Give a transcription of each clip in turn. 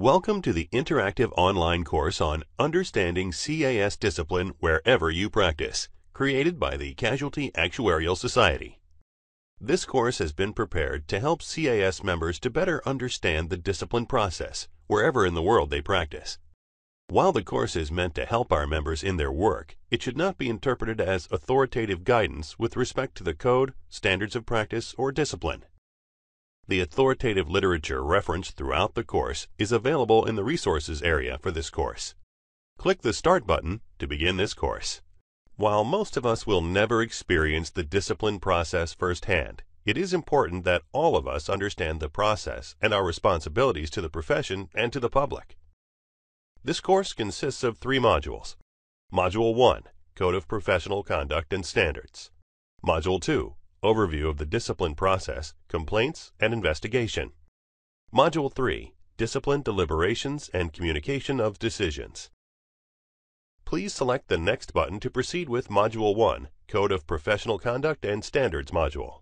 Welcome to the interactive online course on Understanding CAS Discipline Wherever You Practice, created by the Casualty Actuarial Society. This course has been prepared to help CAS members to better understand the discipline process wherever in the world they practice. While the course is meant to help our members in their work, it should not be interpreted as authoritative guidance with respect to the code, standards of practice, or discipline. The authoritative literature referenced throughout the course is available in the resources area for this course. Click the Start button to begin this course. While most of us will never experience the discipline process firsthand, it is important that all of us understand the process and our responsibilities to the profession and to the public. This course consists of three modules. Module 1 Code of Professional Conduct and Standards. Module 2 Overview of the discipline process, complaints, and investigation. Module 3 Discipline Deliberations and Communication of Decisions. Please select the Next button to proceed with Module 1 Code of Professional Conduct and Standards module.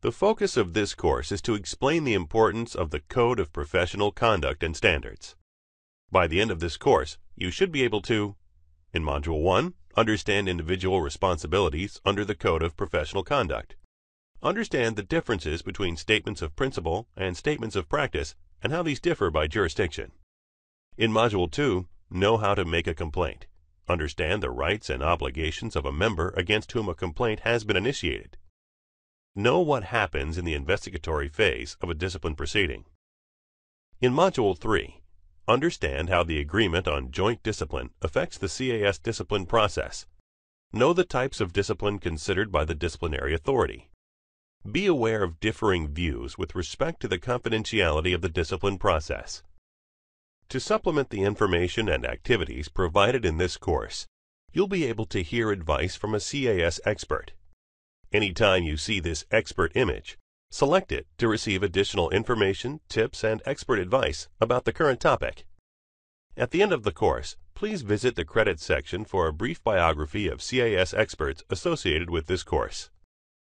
The focus of this course is to explain the importance of the Code of Professional Conduct and Standards. By the end of this course, you should be able to in Module 1, understand individual responsibilities under the Code of Professional Conduct. Understand the differences between statements of principle and statements of practice and how these differ by jurisdiction. In Module 2, know how to make a complaint. Understand the rights and obligations of a member against whom a complaint has been initiated. Know what happens in the investigatory phase of a discipline proceeding. In Module 3, understand how the agreement on joint discipline affects the CAS discipline process. Know the types of discipline considered by the disciplinary authority. Be aware of differing views with respect to the confidentiality of the discipline process. To supplement the information and activities provided in this course, you'll be able to hear advice from a CAS expert. Anytime you see this expert image, select it to receive additional information, tips, and expert advice about the current topic. At the end of the course, please visit the credits section for a brief biography of CAS experts associated with this course.